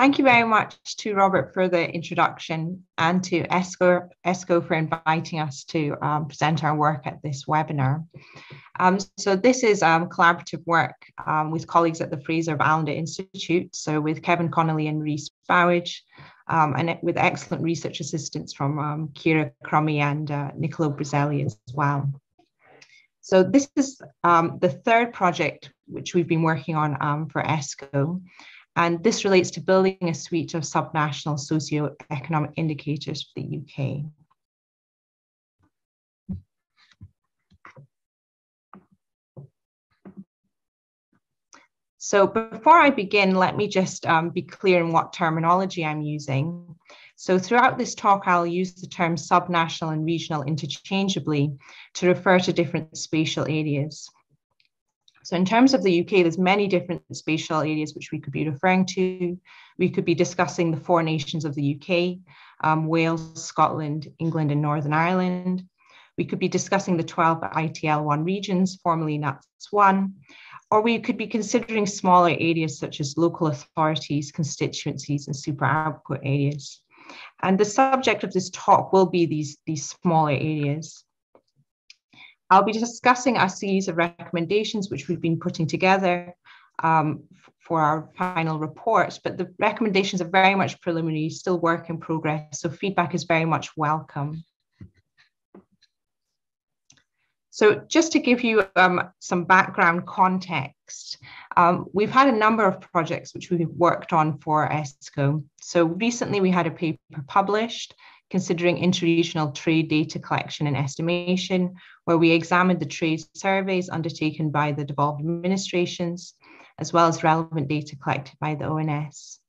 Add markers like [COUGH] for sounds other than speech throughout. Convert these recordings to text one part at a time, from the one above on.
thank you very much to Robert for the introduction and to ESCoE, ESCoE for inviting us to um, present our work at this webinar. Um, so this is um, collaborative work um, with colleagues at the Fraser Allander Institute, so with Kevin Connolly and Mairi Spowage, um, and with excellent research assistance from um, Kira Crummy and uh, Niccolo Brizelli as well. So this is the third project which we've been working on for ESCoE. And this relates to building a suite of subnational socio-economic indicators for the UK. So before I begin, let me just um, be clear in what terminology I'm using. So throughout this talk, I'll use the term subnational and regional interchangeably to refer to different spatial areas. So in terms of the UK, there's many different spatial areas which we could be referring to. We could be discussing the four nations of the UK, um, Wales, Scotland, England, and Northern Ireland. We could be discussing the 12 ITL1 regions, formerly NUTS1, or we could be considering smaller areas such as local authorities, constituencies, and super output areas. And the subject of this talk will be these, these smaller areas. I'll be discussing a series of recommendations which we've been putting together um, for our final report, but the recommendations are very much preliminary, still work in progress, so feedback is very much welcome. So just to give you um, some background context, um, we've had a number of projects which we've worked on for ESCoE. So recently we had a paper published considering interregional trade data collection and estimation, where we examined the trade surveys undertaken by the devolved administrations, as well as relevant data collected by the ONS.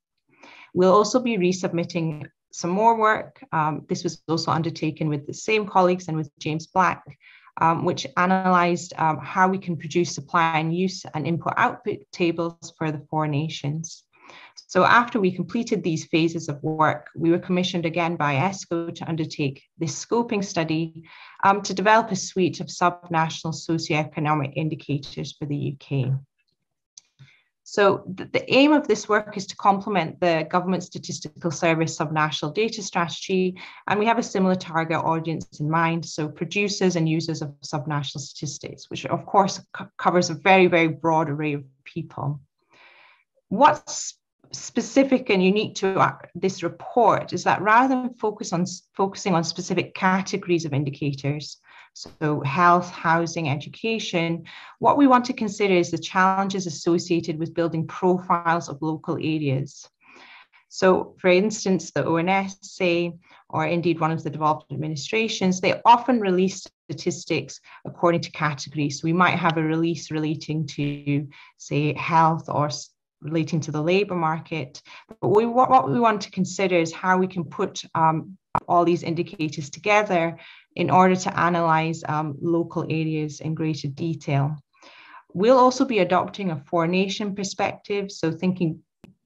We'll also be resubmitting some more work. Um, this was also undertaken with the same colleagues and with James Black, um, which analysed um, how we can produce supply and use and input output tables for the four nations. So after we completed these phases of work, we were commissioned again by ESCoE to undertake this scoping study um, to develop a suite of subnational socioeconomic indicators for the UK. So the, the, aim of this work is to complement the Government Statistical Service subnational data strategy, and we have a similar target audience in mind, so producers and users of subnational statistics, which of course covers a very, very broad array of people. What's specific and unique to our, this report is that rather than focus on focusing on specific categories of indicators, so health, housing, education, what we want to consider is the challenges associated with building profiles of local areas. So, for instance, the ONS, say, or indeed one of the devolved administrations, they often release statistics according to categories. So we might have a release relating to, say, health or relating to the labour market. But we, what, we want to consider is how we can put um, all these indicators together in order to analyse um, local areas in greater detail. We'll also be adopting a four nation perspective, so thinking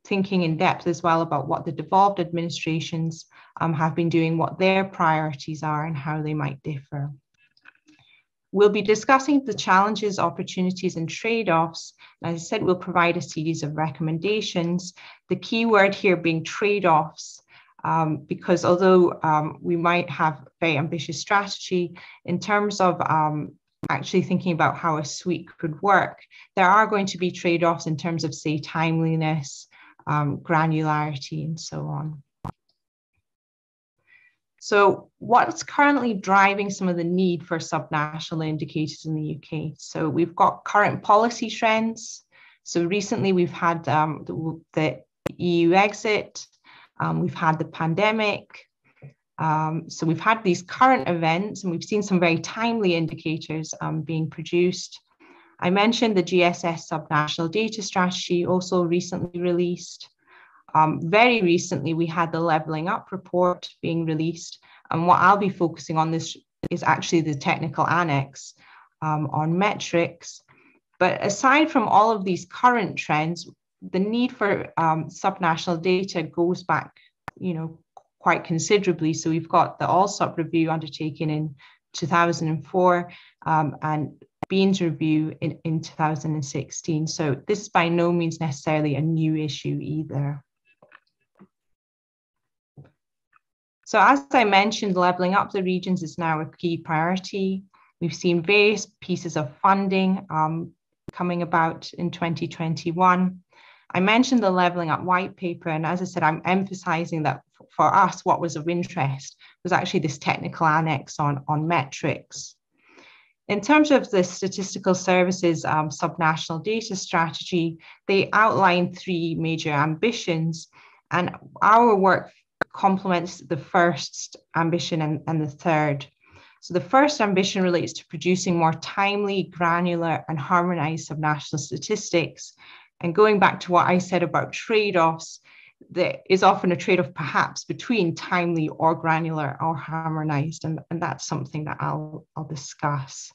thinking in depth as well about what the devolved administrations um, have been doing, what their priorities are, and how they might differ. We'll be discussing the challenges, opportunities, and trade offs. As I said, we'll provide a series of recommendations. The key word here being trade offs, um, because although um, we might have very ambitious strategy in terms of um, actually thinking about how a suite could work, there are going to be trade offs in terms of, say, timeliness, um, granularity, and so on. So, what's currently driving some of the need for subnational indicators in the UK? So, we've got current policy trends. So, recently we've had um, the, the, EU exit, um, we've had the pandemic. Um, so, we've had these current events, and we've seen some very timely indicators um, being produced. I mentioned the GSS subnational data strategy, also recently released. Um, very recently, we had the Levelling Up report being released. And what I'll be focusing on this is actually the technical annex um, on metrics. But aside from all of these current trends, the need for um, subnational data goes back, you know, quite considerably. So we've got the Allsopp review undertaken in 2004 um, and Bean's review in, in 2016. So this is by no means necessarily a new issue either. So as I mentioned, levelling up the regions is now a key priority. We've seen various pieces of funding um, coming about in 2021. I mentioned the levelling up white paper, and as I said, I'm emphasising that for us, what was of interest was actually this technical annex on, on metrics. In terms of the Statistical Services um, subnational data strategy, they outline three major ambitions, and our work complements the first ambition and, and the third. So the first ambition relates to producing more timely, granular, and harmonized subnational statistics. And going back to what I said about trade-offs, there is often a trade-off perhaps between timely or granular or harmonized, and, and that's something that I'll, I'll discuss.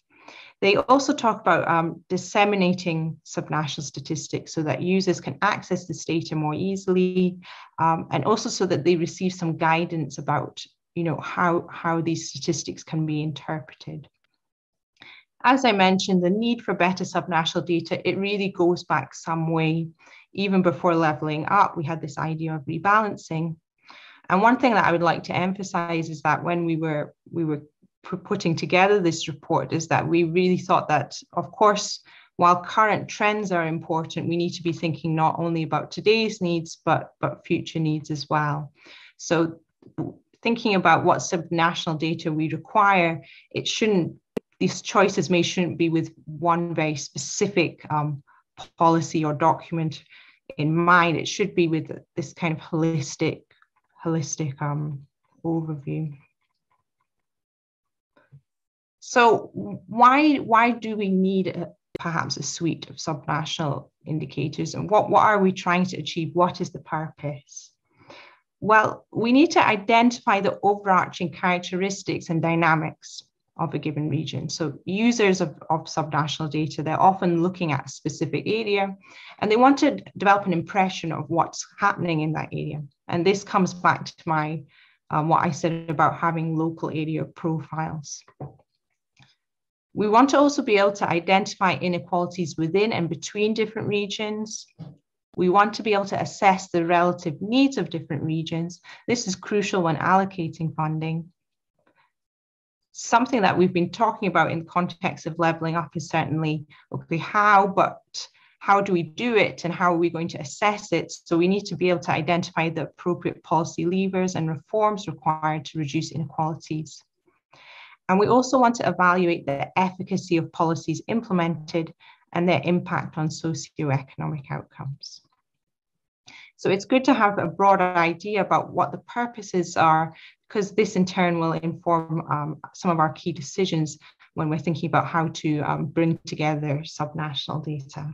They also talk about um, disseminating subnational statistics so that users can access this data more easily, um, and also so that they receive some guidance about you know, how, how these statistics can be interpreted. As I mentioned, the need for better subnational data, it really goes back some way. Even before leveling up, we had this idea of rebalancing. And one thing that I would like to emphasize is that when we were, we were putting together this report is that we really thought that, of course, while current trends are important, we need to be thinking not only about today's needs, but, but future needs as well. So thinking about what subnational data we require, it shouldn't, these choices may shouldn't be with one very specific um, policy or document in mind. It should be with this kind of holistic, holistic um, overview. So why why do we need a, perhaps a suite of subnational indicators, and what what are we trying to achieve? What is the purpose? Well, we need to identify the overarching characteristics and dynamics of a given region. So users of, of subnational data, they're often looking at a specific area and they want to develop an impression of what's happening in that area. And this comes back to my um, what I said about having local area profiles. We want to also be able to identify inequalities within and between different regions. We want to be able to assess the relative needs of different regions. This is crucial when allocating funding. Something that we've been talking about in the context of leveling up is certainly, okay, how, but how do we do it and how are we going to assess it? So we need to be able to identify the appropriate policy levers and reforms required to reduce inequalities. And we also want to evaluate the efficacy of policies implemented and their impact on socioeconomic outcomes. So it's good to have a broader idea about what the purposes are, because this in turn will inform um, some of our key decisions when we're thinking about how to um, bring together subnational data.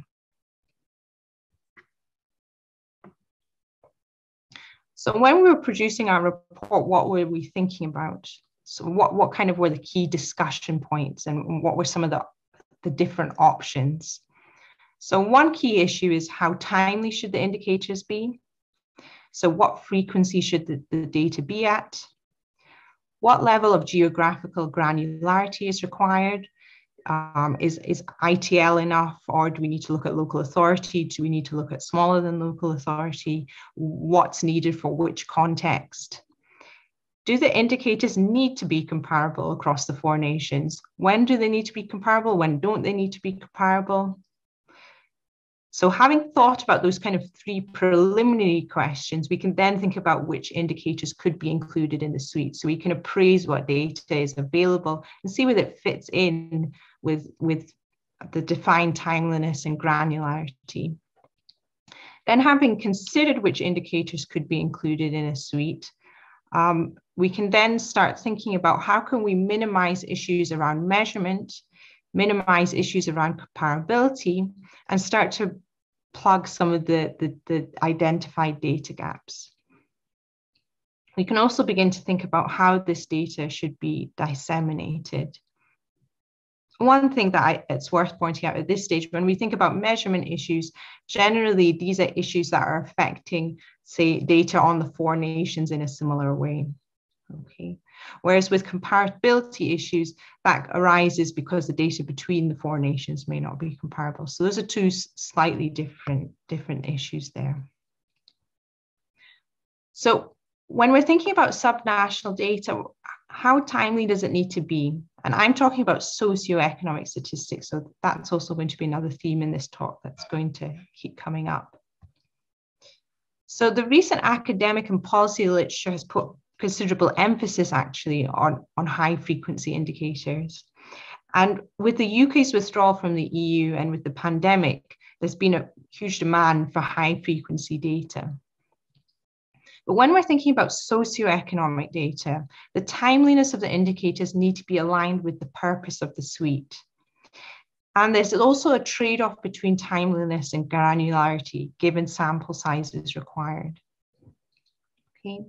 So when we were producing our report, what were we thinking about? So what, what kind of were the key discussion points and what were some of the, the different options? So one key issue is how timely should the indicators be? So what frequency should the, the data be at? What level of geographical granularity is required? Um, is, is ITL enough or do we need to look at local authority? Do we need to look at smaller than local authority? What's needed for which context? Do the indicators need to be comparable across the four nations? When do they need to be comparable? When don't they need to be comparable? So having thought about those kind of three preliminary questions, we can then think about which indicators could be included in the suite. So we can appraise what data is available and see whether it fits in with, with the defined timeliness and granularity. Then having considered which indicators could be included in a suite, um, we can then start thinking about how can we minimize issues around measurement, minimize issues around comparability, and start to plug some of the, the, the identified data gaps. We can also begin to think about how this data should be disseminated. One thing that I, it's worth pointing out at this stage, when we think about measurement issues, generally these are issues that are affecting, say, data on the four nations in a similar way. Okay. Whereas with comparability issues, that arises because the data between the four nations may not be comparable. So those are two slightly different, different issues there. So when we're thinking about subnational data, how timely does it need to be? And I'm talking about socioeconomic statistics. So that's also going to be another theme in this talk that's going to keep coming up. So the recent academic and policy literature has put considerable emphasis actually on, on high frequency indicators. And with the UK's withdrawal from the EU and with the pandemic, there's been a huge demand for high frequency data. But when we're thinking about socioeconomic data, the timeliness of the indicators need to be aligned with the purpose of the suite. And there's also a trade-off between timeliness and granularity given sample sizes required.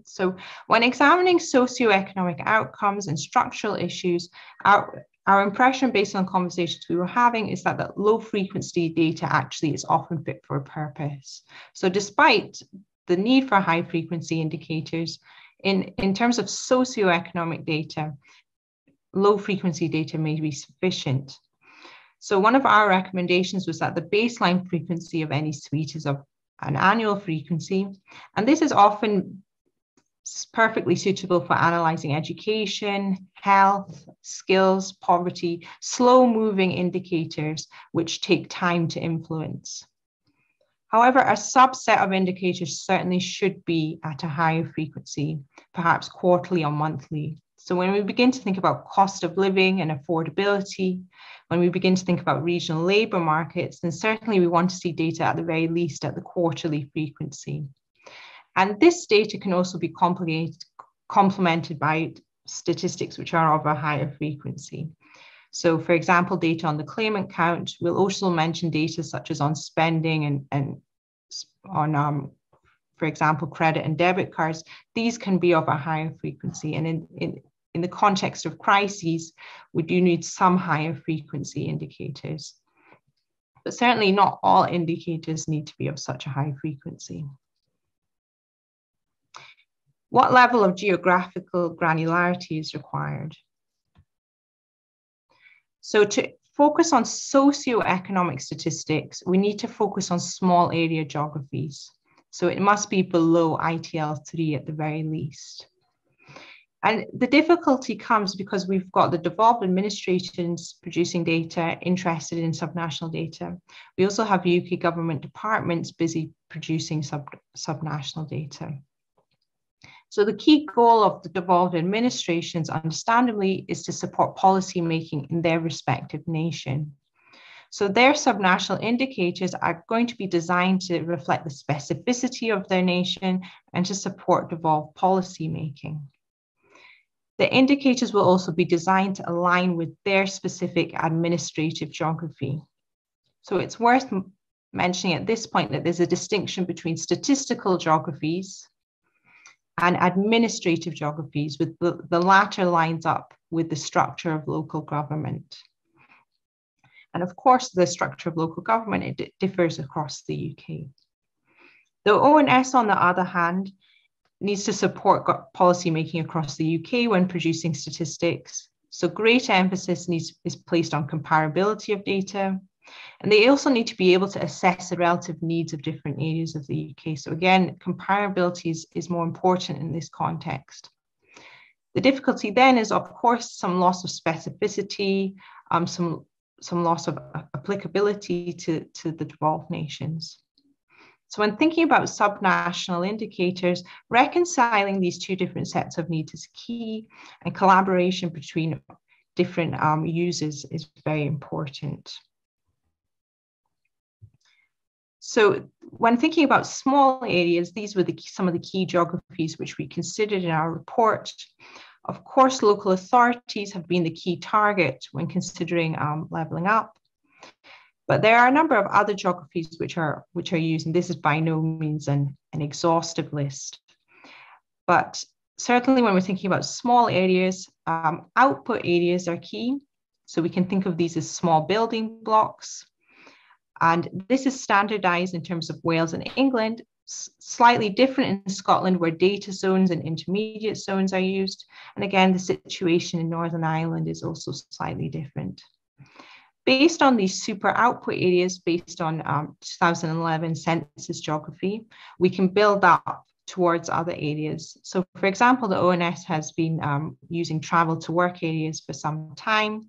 So when examining socioeconomic outcomes and structural issues, our, our impression based on conversations we were having is that, that low frequency data actually is often fit for a purpose. So despite the need for high frequency indicators. In, in terms of socioeconomic data, low frequency data may be sufficient. So one of our recommendations was that the baseline frequency of any suite is of an annual frequency. And this is often perfectly suitable for analyzing education, health, skills, poverty, slow moving indicators which take time to influence. However, a subset of indicators certainly should be at a higher frequency, perhaps quarterly or monthly. So when we begin to think about cost of living and affordability, when we begin to think about regional labour markets, then certainly we want to see data at the very least at the quarterly frequency. And this data can also be complemented by statistics which are of a higher frequency. So for example, data on the claimant count, we'll also mention data such as on spending and, and on, um, for example, credit and debit cards. These can be of a higher frequency. And in, in, in the context of crises, we do need some higher frequency indicators. But certainly not all indicators need to be of such a high frequency. What level of geographical granularity is required? So to focus on socioeconomic statistics, we need to focus on small area geographies. So it must be below ITL3 at the very least. And the difficulty comes because we've got the devolved administrations producing data, interested in subnational data. We also have UK government departments busy producing sub, subnational data. So the key goal of the devolved administrations, understandably, is to support policy making in their respective nation. So their subnational indicators are going to be designed to reflect the specificity of their nation and to support devolved policy making. The indicators will also be designed to align with their specific administrative geography. So it's worth mentioning at this point that there's a distinction between statistical geographies, and administrative geographies, with the, the latter lines up with the structure of local government. And of course, the structure of local government, it differs across the UK. The ONS, on the other hand, needs to support policy making across the UK when producing statistics. So great emphasis needs, is placed on comparability of data, and they also need to be able to assess the relative needs of different areas of the UK. So again, comparability is, is more important in this context. The difficulty then is, of course, some loss of specificity, um, some, some loss of applicability to, to the devolved nations. So when thinking about subnational indicators, reconciling these two different sets of needs is key and collaboration between different um, users is very important. So when thinking about small areas, these were the, some of the key geographies which we considered in our report. Of course, local authorities have been the key target when considering um, levelling up. But there are a number of other geographies which are, which are used, and this is by no means an, an exhaustive list. But certainly when we're thinking about small areas, um, output areas are key. So we can think of these as small building blocks, and this is standardized in terms of Wales and England, slightly different in Scotland where data zones and intermediate zones are used. And again, the situation in Northern Ireland is also slightly different. Based on these super output areas, based on um, 2011 census geography, we can build up towards other areas. So for example, the ONS has been um, using travel to work areas for some time.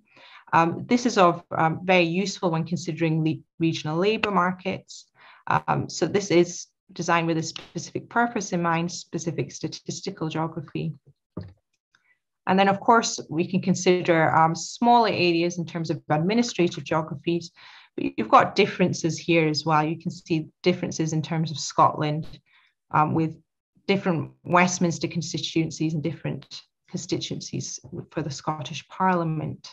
Um, this is of um, very useful when considering le regional labour markets. Um, so this is designed with a specific purpose in mind, specific statistical geography. And then, of course, we can consider um, smaller areas in terms of administrative geographies, but you've got differences here as well. You can see differences in terms of Scotland um, with different Westminster constituencies and different constituencies for the Scottish Parliament.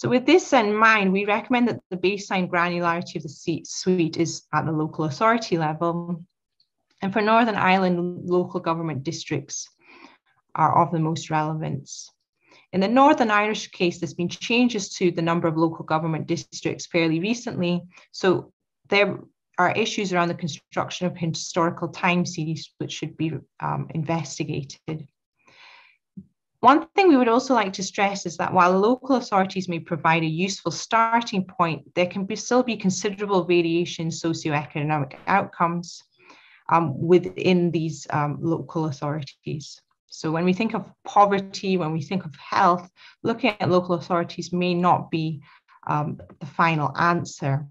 So with this in mind, we recommend that the baseline granularity of the suite is at the local authority level. And for Northern Ireland, local government districts are of the most relevance. In the Northern Irish case, there's been changes to the number of local government districts fairly recently. So there are issues around the construction of historical time series which should be um, investigated. One thing we would also like to stress is that while local authorities may provide a useful starting point, there can be, still be considerable variation in socioeconomic outcomes um, within these um, local authorities. So when we think of poverty, when we think of health, looking at local authorities may not be um, the final answer.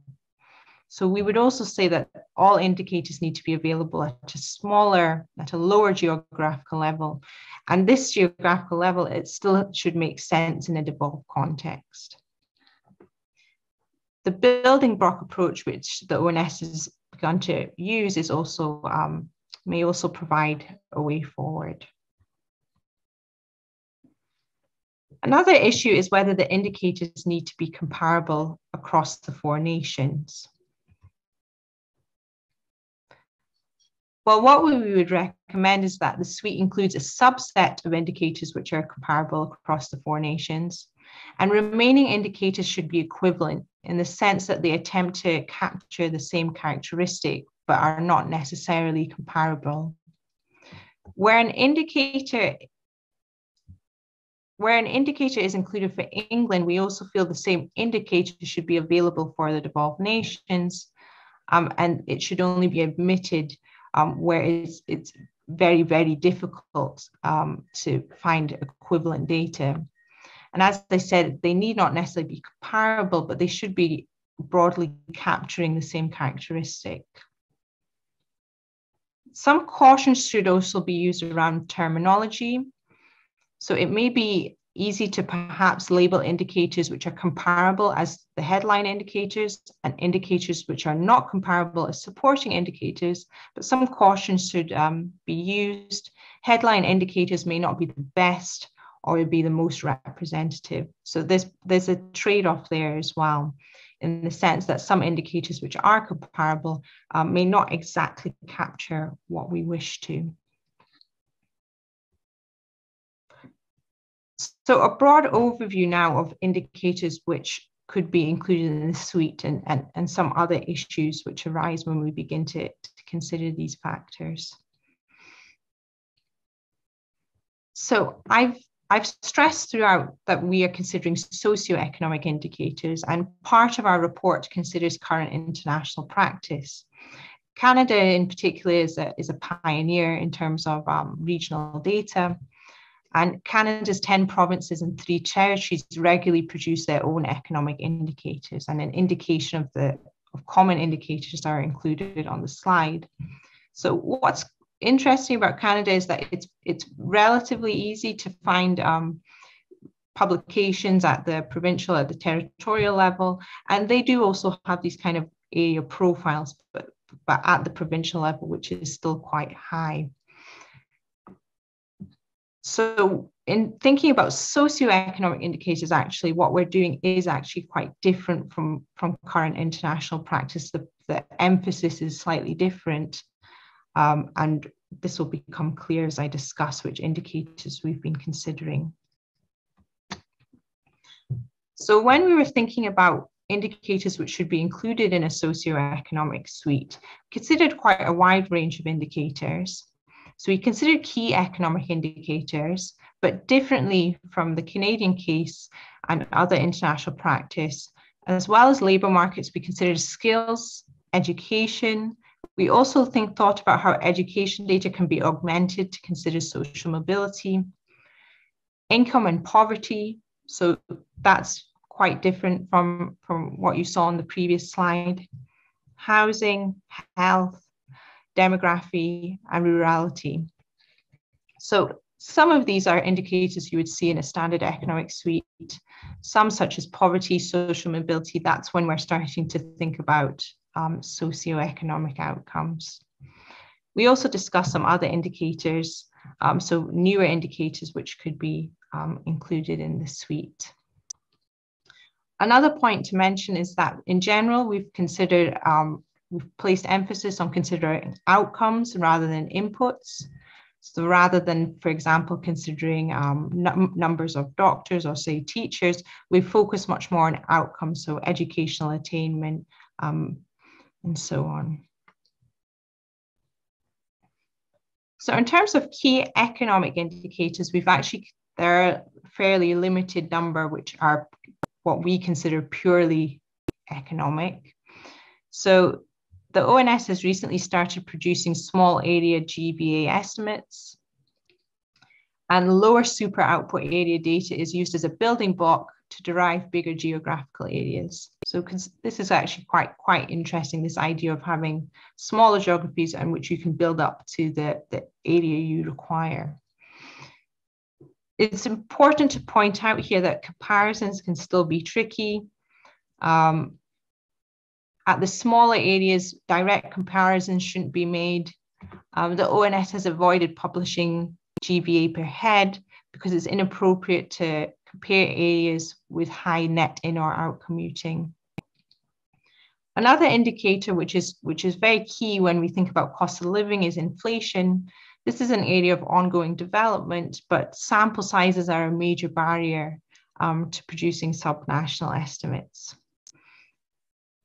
So we would also say that all indicators need to be available at a smaller, at a lower geographical level. And this geographical level, it still should make sense in a devolved context. The building block approach, which the ONS has begun to use, is also um, may also provide a way forward. Another issue is whether the indicators need to be comparable across the four nations. Well, what we would recommend is that the suite includes a subset of indicators which are comparable across the four nations, and remaining indicators should be equivalent in the sense that they attempt to capture the same characteristic but are not necessarily comparable. Where an indicator where an indicator is included for England, we also feel the same indicator should be available for the devolved nations, um, and it should only be admitted um, where it's, it's very, very difficult um, to find equivalent data. And as I said, they need not necessarily be comparable, but they should be broadly capturing the same characteristic. Some caution should also be used around terminology. So it may be easy to perhaps label indicators which are comparable as the headline indicators and indicators which are not comparable as supporting indicators, but some caution should um, be used. Headline indicators may not be the best or be the most representative. So there's, there's a trade-off there as well in the sense that some indicators which are comparable um, may not exactly capture what we wish to. So a broad overview now of indicators which could be included in the suite and, and, and some other issues which arise when we begin to, to consider these factors. So I've I've stressed throughout that we are considering socioeconomic indicators, and part of our report considers current international practice. Canada, in particular, is a, is a pioneer in terms of um, regional data, and Canada's 10 provinces and three territories regularly produce their own economic indicators, and an indication of the of common indicators are included on the slide. So what's interesting about Canada is that it's it's relatively easy to find um, publications at the provincial, at the territorial level, and they do also have these kind of area profiles, but but at the provincial level, which is still quite high. So in thinking about socioeconomic indicators, actually, what we're doing is actually quite different from, from current international practice. The, the emphasis is slightly different. Um, and this will become clear as I discuss which indicators we've been considering. So when we were thinking about indicators which should be included in a socioeconomic suite, considered quite a wide range of indicators. So we considered key economic indicators, but differently from the Canadian case and other international practice, as well as labour markets, we considered skills, education, We also think thought about how education data can be augmented to consider social mobility, income and poverty. So that's quite different from, from what you saw on the previous slide. Housing, health, demography, and rurality. So some of these are indicators you would see in a standard economic suite. Some, such as poverty, social mobility, that's when we're starting to think about um, socioeconomic outcomes. We also discuss some other indicators, um, so newer indicators which could be um, included in the suite. Another point to mention is that in general, we've considered, um, we've placed emphasis on considering outcomes rather than inputs. So rather than, for example, considering um, numbers of doctors or say teachers, we focus much more on outcomes, so educational attainment um, and so on. So in terms of key economic indicators, we've actually, there are a fairly limited number which are what we consider purely economic. So the ONS has recently started producing small area GVA estimates. And lower super output area data is used as a building block to derive bigger geographical areas. So this is actually quite, quite interesting, this idea of having smaller geographies in which you can build up to the, the area you require. It's important to point out here that comparisons can still be tricky. Um, at the smaller areas, direct comparisons shouldn't be made. Um, the ONS has avoided publishing GVA per head because it's inappropriate to compare areas with high net in or out commuting. Another indicator which is, which is very key when we think about cost of living is inflation. This is an area of ongoing development, but sample sizes are a major barrier um, to producing subnational estimates.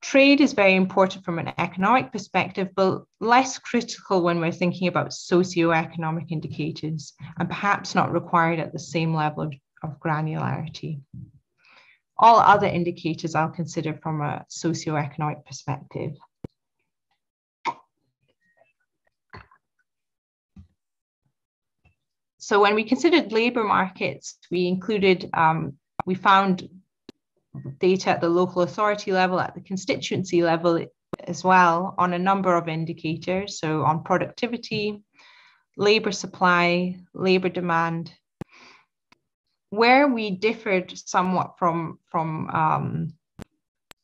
Trade is very important from an economic perspective, but less critical when we're thinking about socioeconomic indicators and perhaps not required at the same level of, of granularity. All other indicators I'll consider from a socioeconomic perspective. So when we considered labor markets, we included, um, we found data at the local authority level, at the constituency level as well, on a number of indicators. So, on productivity, labour supply, labour demand. Where we differed somewhat from, from um,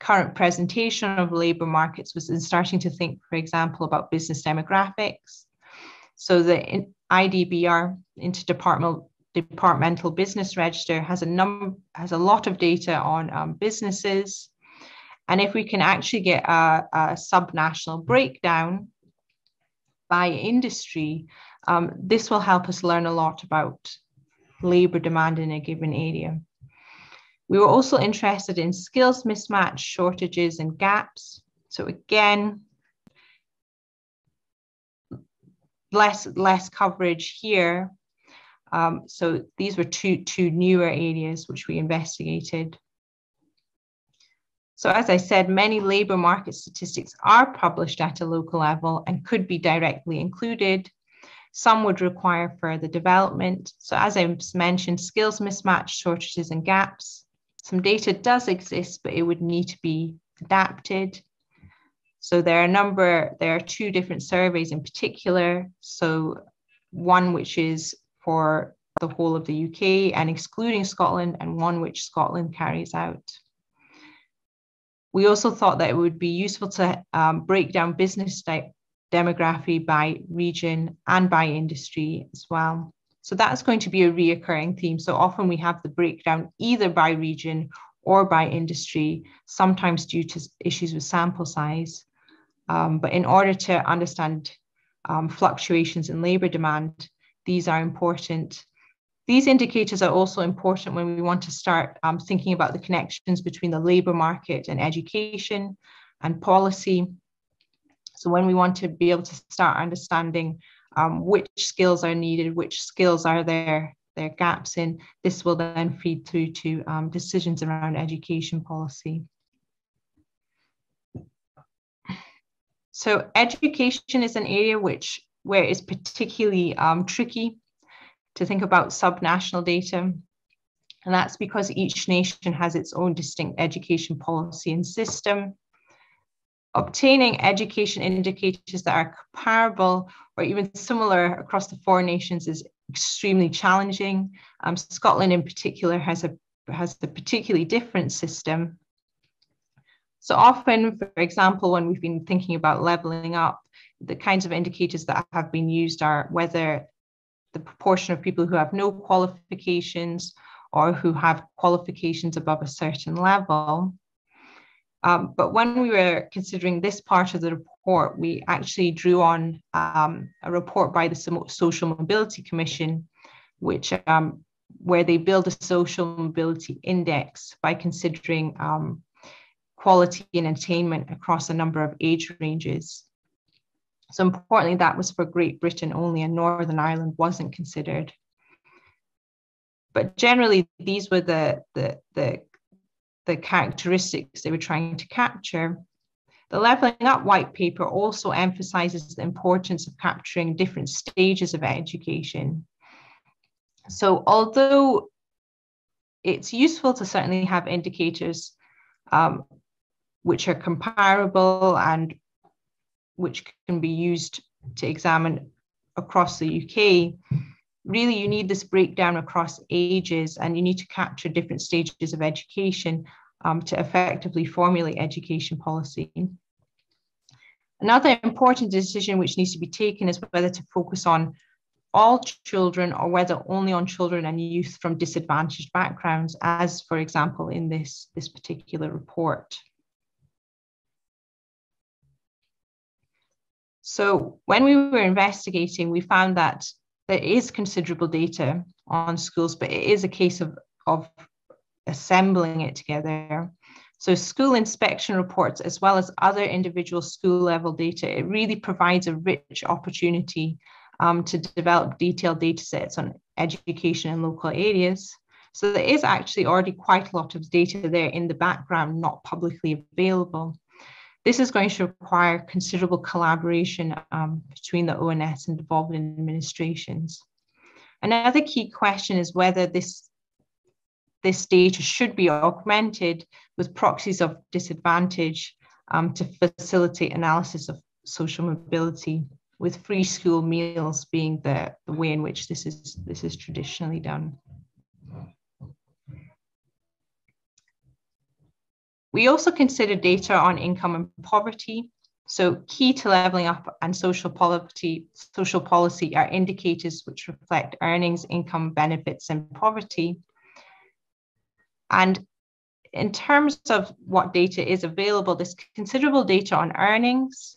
current presentation of labour markets was in starting to think, for example, about business demographics. So, the IDBR, Interdepartmental departmental business register has a number has a lot of data on um, businesses. And if we can actually get a, a subnational breakdown by industry um, this will help us learn a lot about labor demand in a given area. We were also interested in skills mismatch shortages and gaps. So again less less coverage here um, so these were two, two newer areas which we investigated. So as I said, many labour market statistics are published at a local level and could be directly included. Some would require further development. So as I mentioned, skills mismatch, shortages and gaps. Some data does exist, but it would need to be adapted. So there are a number, there are two different surveys in particular. So one which is for the whole of the UK and excluding Scotland, and one which Scotland carries out. We also thought that it would be useful to um, break down business demography by region and by industry as well. So that's going to be a reoccurring theme. So often we have the breakdown either by region or by industry, sometimes due to issues with sample size. Um, but in order to understand um, fluctuations in labour demand, these are important. These indicators are also important when we want to start um, thinking about the connections between the labour market and education and policy. So when we want to be able to start understanding um, which skills are needed, which skills are there, there gaps in, this will then feed through to um, decisions around education policy. So education is an area which where it's particularly um, tricky to think about subnational data. And that's because each nation has its own distinct education policy and system. Obtaining education indicators that are comparable or even similar across the four nations is extremely challenging. Um, Scotland, in particular, has a has a particularly different system. So often, for example, when we've been thinking about leveling up, the kinds of indicators that have been used are whether the proportion of people who have no qualifications or who have qualifications above a certain level. Um, but when we were considering this part of the report, we actually drew on um, a report by the Social Mobility Commission, which um, where they build a social mobility index by considering um, quality and attainment across a number of age ranges. So importantly, that was for Great Britain only, and Northern Ireland wasn't considered. But generally, these were the, the, the, the characteristics they were trying to capture. The Levelling Up white paper also emphasizes the importance of capturing different stages of education. So although it's useful to certainly have indicators um, which are comparable and which can be used to examine across the UK, really you need this breakdown across ages and you need to capture different stages of education um, to effectively formulate education policy. Another important decision which needs to be taken is whether to focus on all children or whether only on children and youth from disadvantaged backgrounds, as for example in this, this particular report. So when we were investigating, we found that there is considerable data on schools, but it is a case of, of assembling it together. So school inspection reports, as well as other individual school level data, it really provides a rich opportunity um, to develop detailed data sets on education in local areas. So there is actually already quite a lot of data there in the background, not publicly available. This is going to require considerable collaboration um, between the ONS and devolved administrations. Another key question is whether this, this data should be augmented with proxies of disadvantage um, to facilitate analysis of social mobility, with free school meals being the, the way in which this is, this is traditionally done. We also consider data on income and poverty. So key to leveling up and social policy, social policy are indicators which reflect earnings, income, benefits, and poverty. And in terms of what data is available, there's considerable data on earnings.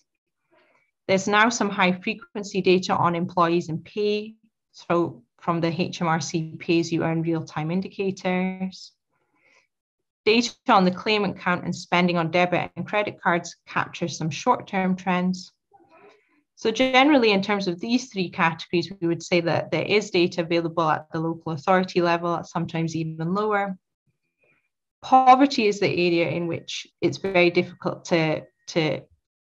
There's now some high frequency data on employees and pay. So from the HMRC Pay As You Earn real-time indicators. Data on the claimant count and spending on debit and credit cards captures some short-term trends. So generally, in terms of these three categories, we would say that there is data available at the local authority level, sometimes even lower. Poverty is the area in which it's very difficult to, to,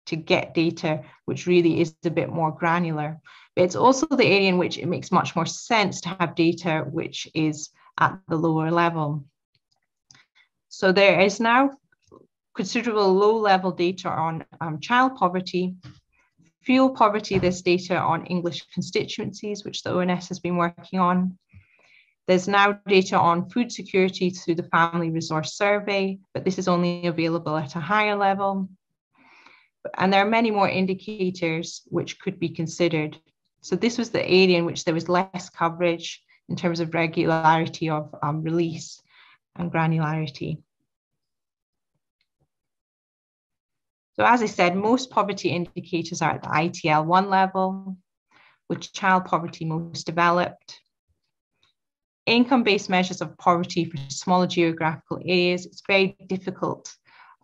to get data, which really is a bit more granular. But it's also the area in which it makes much more sense to have data which is at the lower level. So there is now considerable low level data on um, child poverty, fuel poverty, there's data on English constituencies, which the ONS has been working on. There's now data on food security through the Family Resource Survey, but this is only available at a higher level. And there are many more indicators which could be considered. So this was the area in which there was less coverage in terms of regularity of um, release and granularity. So as I said, most poverty indicators are at the ITL1 level, with child poverty most developed. Income-based measures of poverty for smaller geographical areas, it's very difficult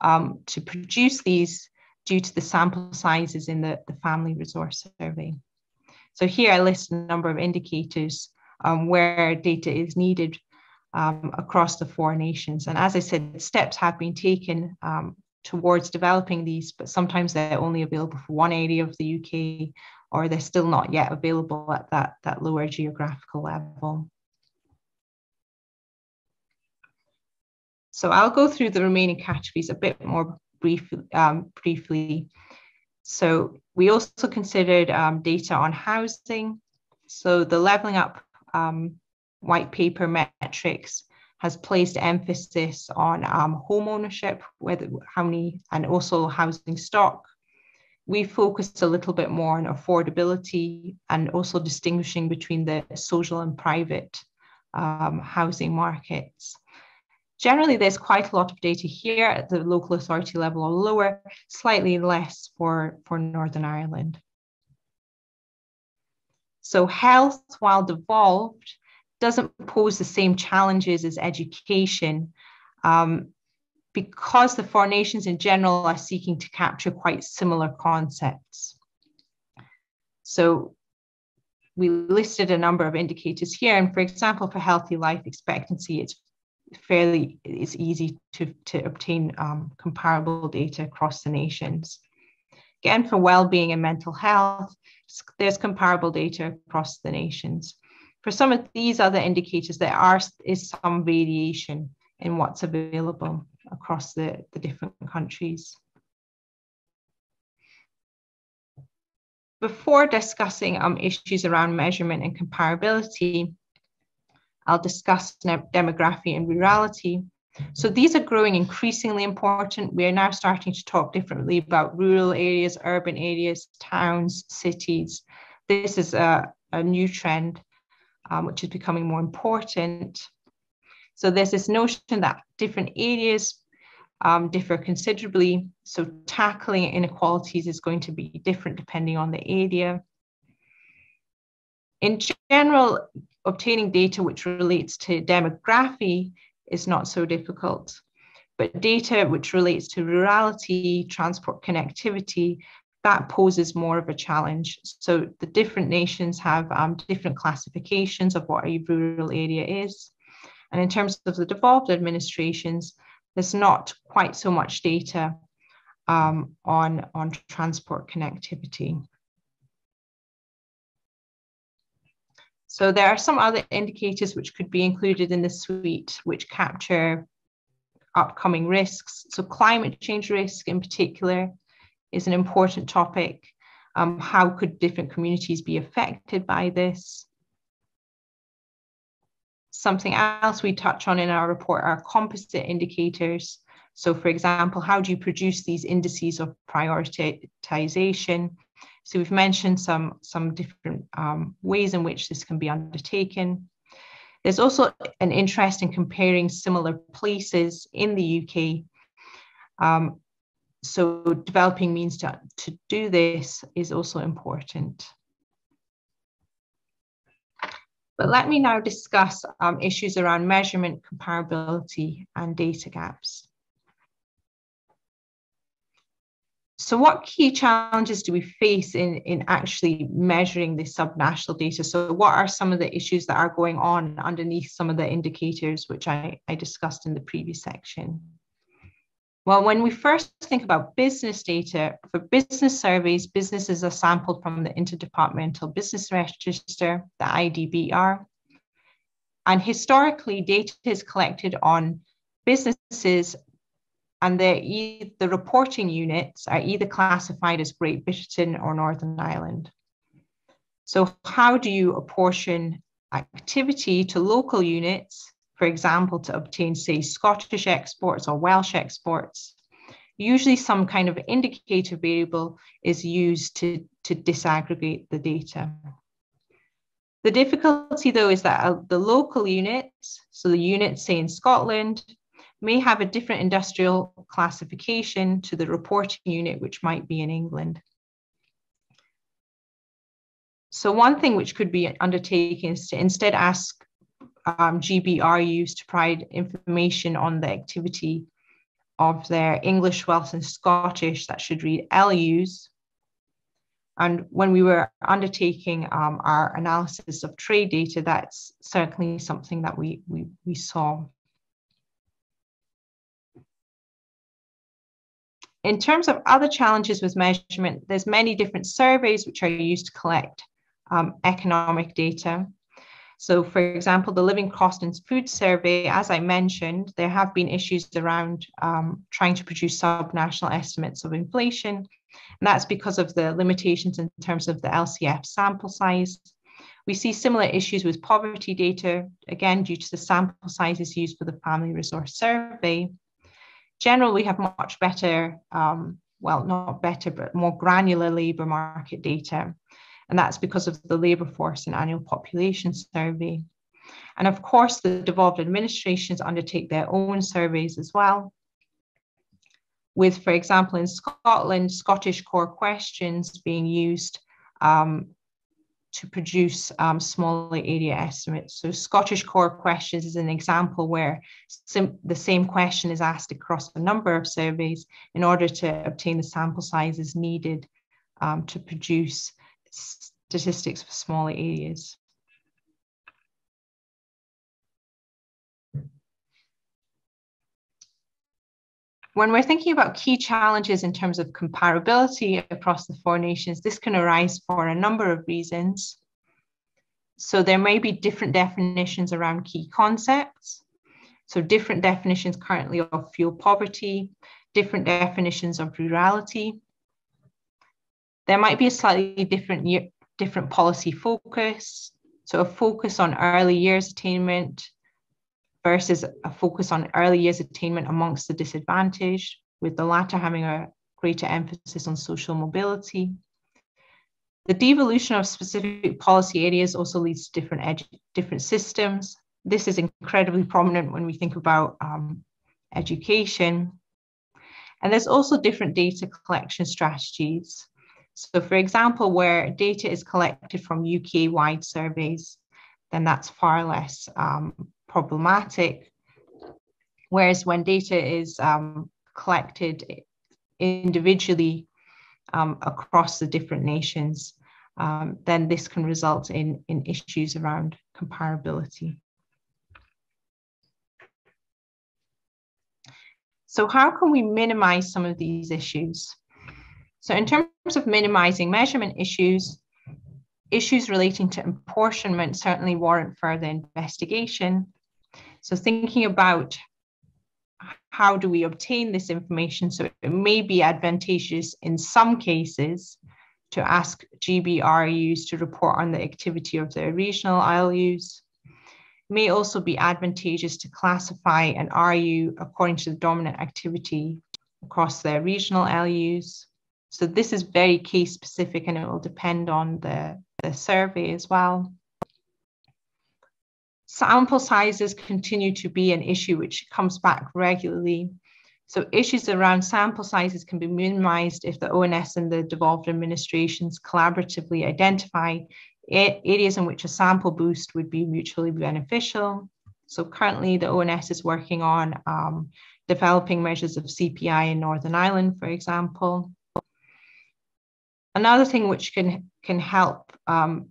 um, to produce these due to the sample sizes in the, the family resource survey. So here I list a number of indicators um, where data is needed um, across the four nations. And as I said, steps have been taken um, towards developing these, but sometimes they're only available for one area of the UK or they're still not yet available at that, that lower geographical level. So I'll go through the remaining categories a bit more brief, um, briefly. So we also considered um, data on housing. So the leveling up um, white paper metrics has placed emphasis on um, home ownership, whether how many, and also housing stock. We focused a little bit more on affordability and also distinguishing between the social and private um, housing markets. Generally, there's quite a lot of data here at the local authority level or lower, slightly less for, for Northern Ireland. So health, while devolved, doesn't pose the same challenges as education um, because the four nations in general are seeking to capture quite similar concepts. So we listed a number of indicators here. And for example, for healthy life expectancy, it's fairly it's easy to, to obtain um, comparable data across the nations. Again, for well-being and mental health, there's comparable data across the nations. For some of these other indicators, there are, is some variation in what's available across the, the different countries. Before discussing um, issues around measurement and comparability, I'll discuss demography and rurality. So these are growing increasingly important. We are now starting to talk differently about rural areas, urban areas, towns, cities. This is a, a new trend um, which is becoming more important. So there's this notion that different areas um, differ considerably. So tackling inequalities is going to be different depending on the area. In general, obtaining data which relates to demography is not so difficult, but data which relates to rurality, transport connectivity, that poses more of a challenge. So the different nations have um, different classifications of what a rural area is. And in terms of the devolved administrations, there's not quite so much data um, on, on transport connectivity. So there are some other indicators which could be included in the suite which capture upcoming risks. So climate change risk in particular, is an important topic. Um, how could different communities be affected by this? Something else we touch on in our report are composite indicators. So for example, how do you produce these indices of prioritization? So we've mentioned some, some different um, ways in which this can be undertaken. There's also an interest in comparing similar places in the UK um, so developing means to, to do this is also important. But let me now discuss um, issues around measurement, comparability, and data gaps. So what key challenges do we face in, in actually measuring the subnational data? So what are some of the issues that are going on underneath some of the indicators which I, I discussed in the previous section? Well, when we first think about business data, for business surveys, businesses are sampled from the Interdepartmental Business Register, the IDBR. And historically, data is collected on businesses and the, the reporting units are either classified as Great Britain or Northern Ireland. So how do you apportion activity to local units for example, to obtain, say, Scottish exports or Welsh exports, usually some kind of indicator variable is used to, to disaggregate the data. The difficulty, though, is that uh, the local units, so the units, say, in Scotland, may have a different industrial classification to the reporting unit, which might be in England. So one thing which could be undertaken is to instead ask um, GBRUs to provide information on the activity of their English, Welsh, and Scottish that should read LUs. And when we were undertaking um, our analysis of trade data, that's certainly something that we, we, we saw. In terms of other challenges with measurement, there's many different surveys which are used to collect um, economic data. So for example, the Living Cost and Food Survey, as I mentioned, there have been issues around um, trying to produce sub-national estimates of inflation. And that's because of the limitations in terms of the LCF sample size. We see similar issues with poverty data, again, due to the sample sizes used for the Family Resource Survey. Generally, we have much better, um, well, not better, but more granular labour market data and that's because of the labour force and annual population survey. And of course, the devolved administrations undertake their own surveys as well. With, for example, in Scotland, Scottish core questions being used um, to produce um, smaller area estimates. So Scottish core questions is an example where the same question is asked across a number of surveys in order to obtain the sample sizes needed um, to produce statistics for smaller areas. When we're thinking about key challenges in terms of comparability across the four nations, this can arise for a number of reasons. So there may be different definitions around key concepts. So different definitions currently of fuel poverty, different definitions of rurality, there might be a slightly different year, different policy focus. So a focus on early years attainment versus a focus on early years attainment amongst the disadvantaged, with the latter having a greater emphasis on social mobility. The devolution of specific policy areas also leads to different, different systems. This is incredibly prominent when we think about um, education. And there's also different data collection strategies. So for example, where data is collected from UK-wide surveys, then that's far less um, problematic. Whereas when data is um, collected individually um, across the different nations, um, then this can result in, in issues around comparability. So how can we minimize some of these issues? So in terms of minimizing measurement issues, issues relating to apportionment certainly warrant further investigation. So thinking about how do we obtain this information? So it may be advantageous in some cases to ask GBRUs to report on the activity of their regional ILUs. It may also be advantageous to classify an RU according to the dominant activity across their regional LUs. So this is very case specific and it will depend on the, the survey as well. Sample sizes continue to be an issue which comes back regularly. So issues around sample sizes can be minimized if the ONS and the devolved administrations collaboratively identify areas in which a sample boost would be mutually beneficial. So currently the ONS is working on um, developing measures of CPI in Northern Ireland, for example. Another thing which can, can help um,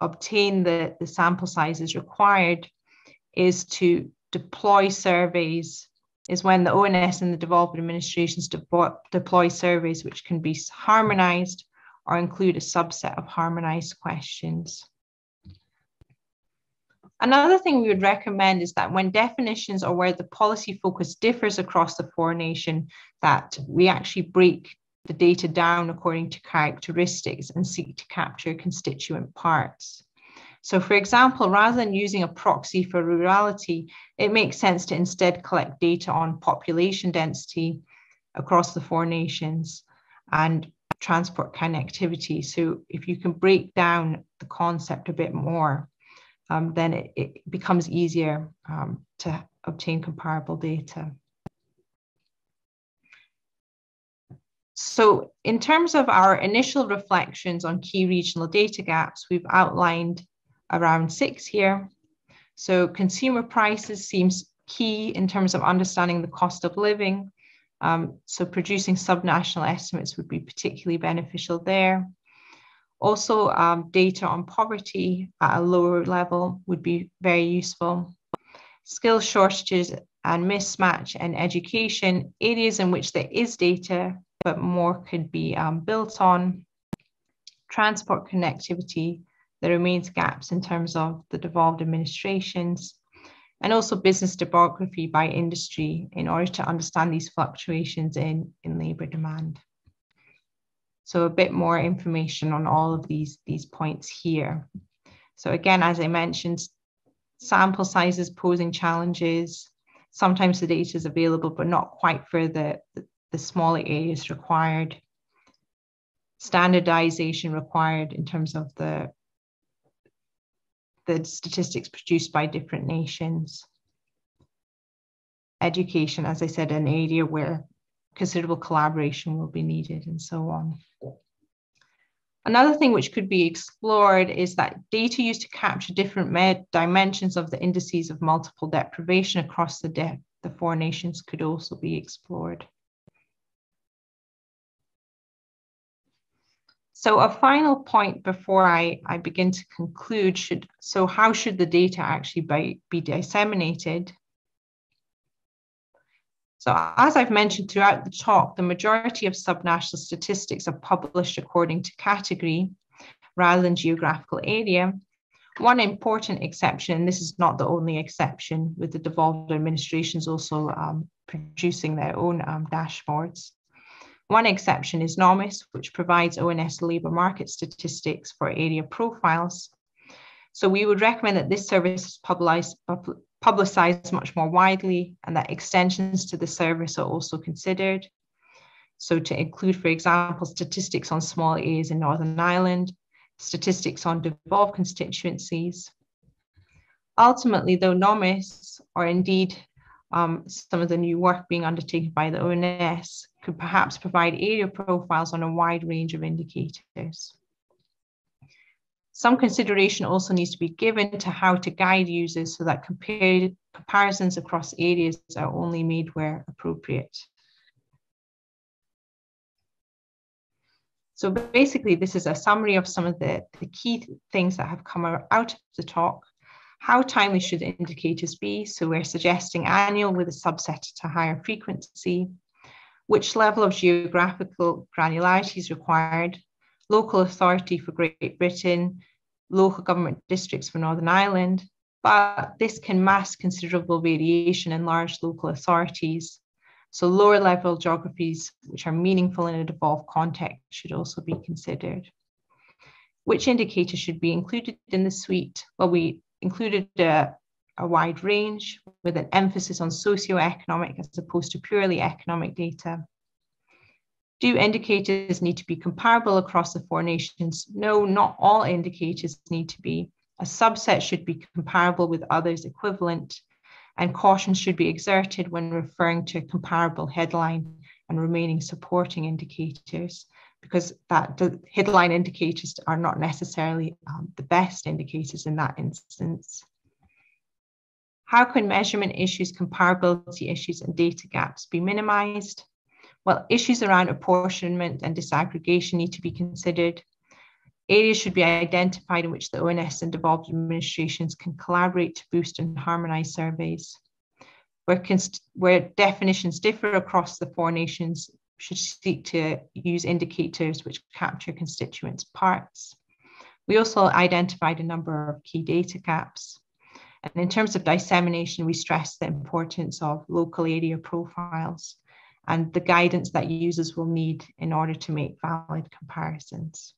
obtain the, the sample sizes required is to deploy surveys is when the ONS and the devolved administrations de- deploy surveys which can be harmonized or include a subset of harmonized questions. Another thing we would recommend is that when definitions or where the policy focus differs across the four nation, that we actually break the data down according to characteristics and seek to capture constituent parts. So for example, rather than using a proxy for rurality, it makes sense to instead collect data on population density across the four nations and transport connectivity. So if you can break down the concept a bit more, um, then it, it, becomes easier um, to obtain comparable data. So in terms of our initial reflections on key regional data gaps, we've outlined around six here. So consumer prices seems key in terms of understanding the cost of living. Um, so producing subnational estimates would be particularly beneficial there. Also, um, data on poverty at a lower level would be very useful. Skill shortages and mismatch and education, areas in which there is data, but more could be um, built on. Transport connectivity, there remains gaps in terms of the devolved administrations, and also business demography by industry in order to understand these fluctuations in, in labour demand. So a bit more information on all of these, these points here. So again, as I mentioned, sample sizes posing challenges. Sometimes the data is available, but not quite for the, the, smaller areas required. Standardization required in terms of the, the statistics produced by different nations. Education, as I said, an area where considerable collaboration will be needed and so on. Another thing which could be explored is that data used to capture different dimensions of the indices of multiple deprivation across the, the four nations could also be explored. So a final point before I, I begin to conclude should, so how should the data actually be disseminated? So as I've mentioned throughout the talk, the majority of subnational statistics are published according to category rather than geographical area. One important exception, and this is not the only exception, with the devolved administrations also um, producing their own um, dashboards. One exception is NOMIS, which provides ONS labour market statistics for area profiles. So we would recommend that this service is published, publicized much more widely and that extensions to the service are also considered. So to include, for example, statistics on small areas in Northern Ireland, statistics on devolved constituencies. Ultimately, though NOMIS, or indeed um, some of the new work being undertaken by the ONS, could perhaps provide area profiles on a wide range of indicators. Some consideration also needs to be given to how to guide users so that compared, comparisons across areas are only made where appropriate. So basically, this is a summary of some of the, the key things that have come out of the talk. How timely should indicators be? So we're suggesting annual with a subset to higher frequency. Which level of geographical granularity is required? Local authority for Great Britain, local government districts for Northern Ireland, but this can mask considerable variation in large local authorities. So lower level geographies, which are meaningful in a devolved context, should also be considered. Which indicators should be included in the suite? Well, we included a, a wide range with an emphasis on socioeconomic as opposed to purely economic data. Do indicators need to be comparable across the four nations? No, not all indicators need to be. A subset should be comparable with others equivalent, and caution should be exerted when referring to a comparable headline and remaining supporting indicators, because that headline indicators are not necessarily um, the best indicators in that instance. How can measurement issues, comparability issues, and data gaps be minimized? Well, issues around apportionment and disaggregation need to be considered. Areas should be identified in which the ONS and devolved administrations can collaborate to boost and harmonize surveys. Where, where definitions differ across the four nations, should seek to use indicators which capture constituents' parts. We also identified a number of key data gaps. And in terms of dissemination, we stress the importance of local area profiles and the guidance that users will need in order to make valid comparisons.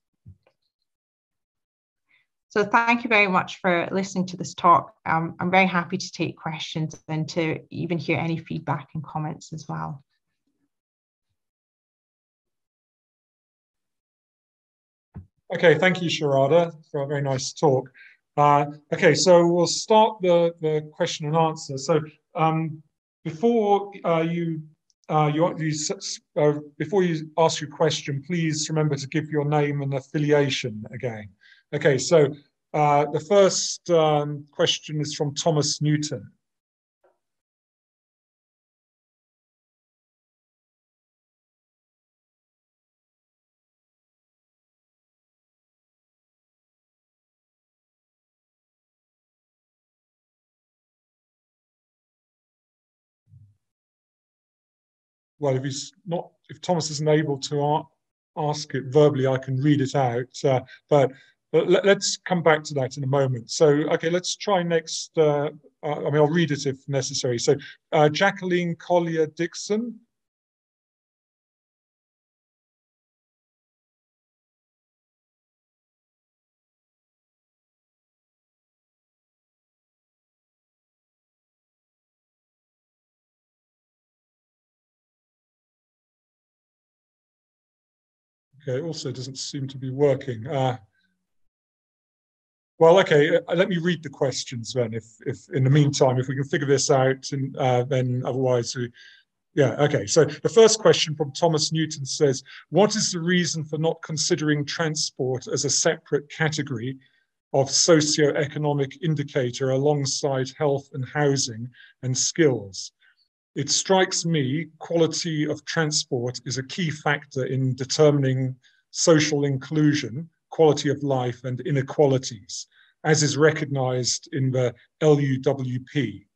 So thank you very much for listening to this talk. Um, I'm very happy to take questions and to even hear any feedback and comments as well. Okay, thank you, Sharada, for a very nice talk. Uh, okay, so we'll start the, the question and answer. So um, before uh, you uh, you, you uh, before you ask your question, please remember to give your name and affiliation again. Okay, so uh, the first um, question is from Thomas Newton. Well, if he's not, if Thomas isn't able to ask it verbally, I can read it out. Uh, but, but let, us come back to that in a moment. So, okay, let's try next. Uh, uh, I mean, I'll read it if necessary. So, uh, Jacqueline Collier Dixon. Okay, also doesn't seem to be working. Uh, well, okay, uh, let me read the questions then. If, if in the meantime, if we can figure this out, and uh, then otherwise, we, yeah, okay. So the first question from Thomas Newton says, "What is the reason for not considering transport as a separate category of socio-economic indicator alongside health and housing and skills?" It strikes me quality of transport is a key factor in determining social inclusion, quality of life, and inequalities, as is recognized in the LUWP.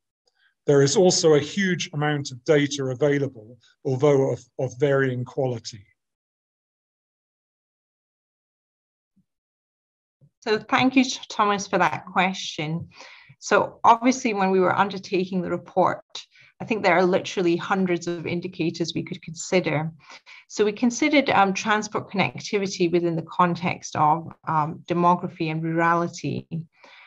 There is also a huge amount of data available, although of, of varying quality. So thank you, Thomas, for that question. So obviously, when we were undertaking the report, I think there are literally hundreds of indicators we could consider. So we considered um, transport connectivity within the context of um, demography and rurality.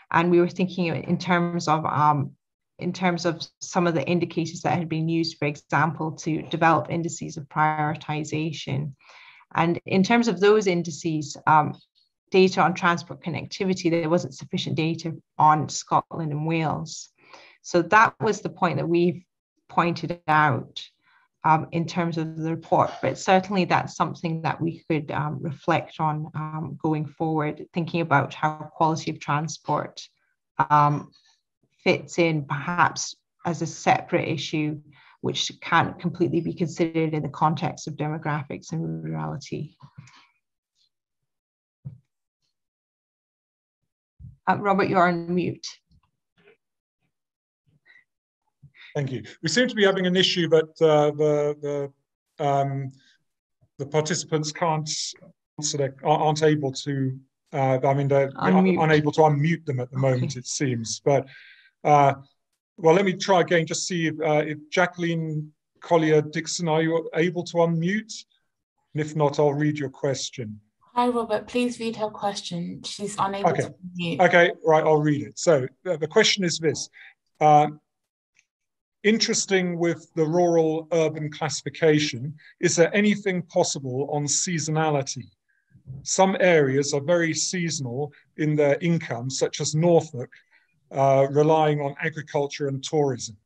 And we were thinking in terms of um, in terms of some of the indicators that had been used, for example, to develop indices of prioritization. And in terms of those indices, um, data on transport connectivity, there wasn't sufficient data on Scotland and Wales. So that was the point that we've pointed out um, in terms of the report, but certainly that's something that we could um, reflect on um, going forward, thinking about how quality of transport um, fits in perhaps as a separate issue, which can't completely be considered in the context of demographics and rurality. Uh, Robert, you're on mute. Thank you. We seem to be having an issue that uh, the the um, the participants can't aren't able to. Uh, I mean, they're unmute. unable to unmute them at the moment. Okay. It seems, but uh, well, let me try again. Just see if, uh, if Jacqueline Collier Dixon, are you able to unmute? And if not, I'll read your question. Hi, Robert. Please read her question. She's unable okay. to unmute. Okay, right. I'll read it. So uh, the question is this: uh, interesting with the rural urban classification is there anything possible on seasonality? Some areas are very seasonal in their income, such as Norfolk, uh, relying on agriculture and tourism.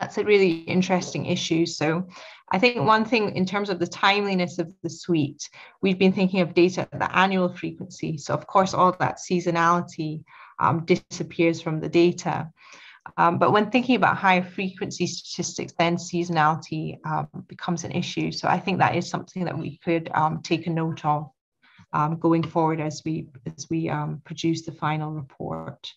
That's a really interesting issue. So, I think one thing in terms of the timeliness of the suite, we've been thinking of data at the annual frequency. So, of course, all that seasonality um, disappears from the data. Um, but when thinking about higher frequency statistics, then seasonality um, becomes an issue. So I think that is something that we could um, take a note of um, going forward as we as we um, produce the final report.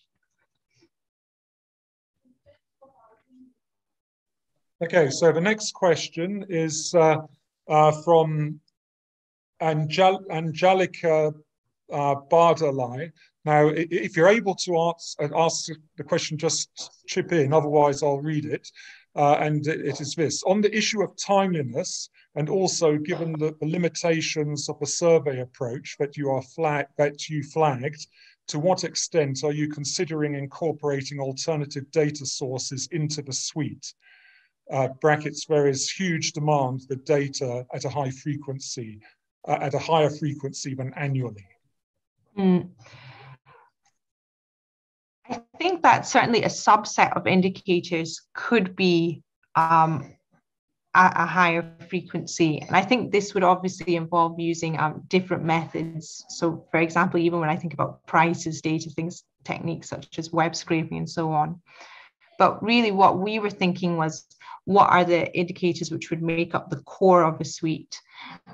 Okay, so the next question is uh, uh, from Angel Angelica uh, Bardalai. Now, if you're able to ask, uh, ask the question, just chip in, otherwise I'll read it. Uh, and it is this, on the issue of timeliness, and also given the, the limitations of the survey approach that you are flag, that you flagged, to what extent are you considering incorporating alternative data sources into the suite? Uh, brackets, there is huge demand for data at a high frequency, uh, at a higher frequency than annually. Mm. I think that certainly a subset of indicators could be um, a, a, higher frequency. And I think this would obviously involve using um, different methods. So, for example, even when I think about prices, data, things, techniques such as web scraping and so on. But really, what we were thinking was what are the indicators which would make up the core of a suite?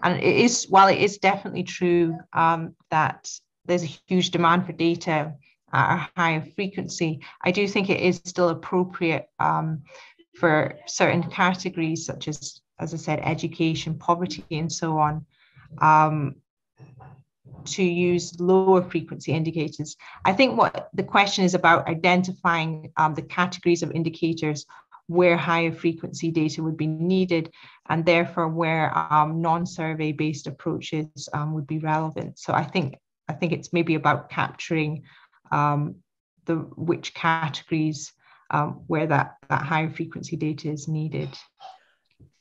And it is, while it is definitely true um, that there's a huge demand for data at a higher frequency, I do think it is still appropriate um, for certain categories such as as I said, education, poverty, and so on, um, to use lower frequency indicators. I think what the question is about identifying um, the categories of indicators where higher frequency data would be needed and therefore where um, non-survey based approaches um, would be relevant. So I think I think it's maybe about capturing um, the which categories um, where that, that higher frequency data is needed.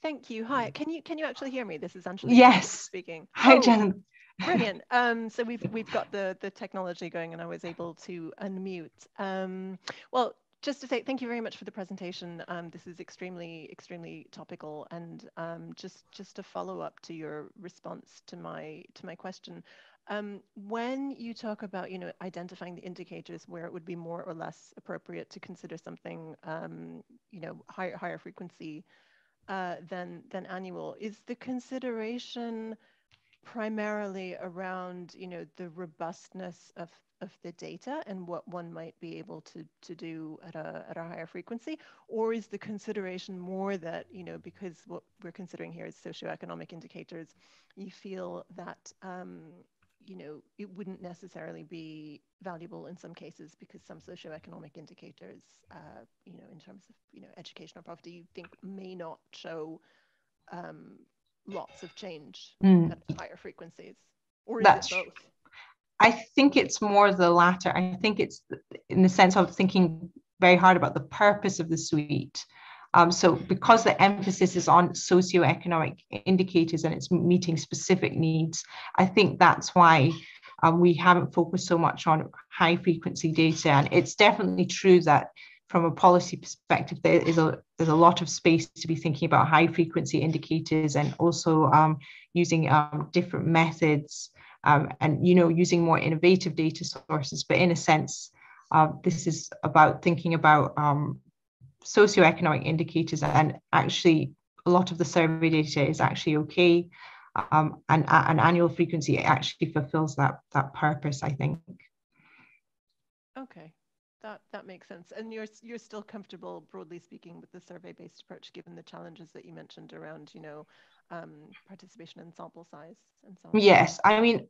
Thank you. Hi, can you can you actually hear me? This is Angela yes. speaking. Hi, oh, Jen. Brilliant. Um, so we've we've got the the technology going, and I was able to unmute. Um, well, just to say thank you very much for the presentation. Um, this is extremely extremely topical, and um, just just a follow up to your response to my to my question. Um, when you talk about, you know, identifying the indicators where it would be more or less appropriate to consider something, um, you know, higher higher frequency uh, than than annual, is the consideration primarily around, you know, the robustness of of the data and what one might be able to to do at a at a higher frequency, or is the consideration more that, you know, because what we're considering here is socioeconomic indicators, you feel that um, you know, it wouldn't necessarily be valuable in some cases because some socioeconomic indicators, uh, you know, in terms of, you know, education or poverty, you think may not show um, lots of change mm. at higher frequencies? Or is That's, it both? I think it's more the latter. I think it's in the sense of thinking very hard about the purpose of the suite um, so because the emphasis is on socioeconomic indicators and it's meeting specific needs, I think that's why um, we haven't focused so much on high frequency data. And it's definitely true that from a policy perspective, there is a there's a lot of space to be thinking about high frequency indicators and also um, using um, different methods um, and you know using more innovative data sources. But in a sense, uh, this is about thinking about um, socioeconomic indicators and actually a lot of the survey data is actually okay. Um, and an annual frequency actually fulfills that that purpose i think. Okay. That that makes sense. And you're you're still comfortable broadly speaking with the survey based approach given the challenges that you mentioned around you know um, participation and sample size and so on? Yes. I mean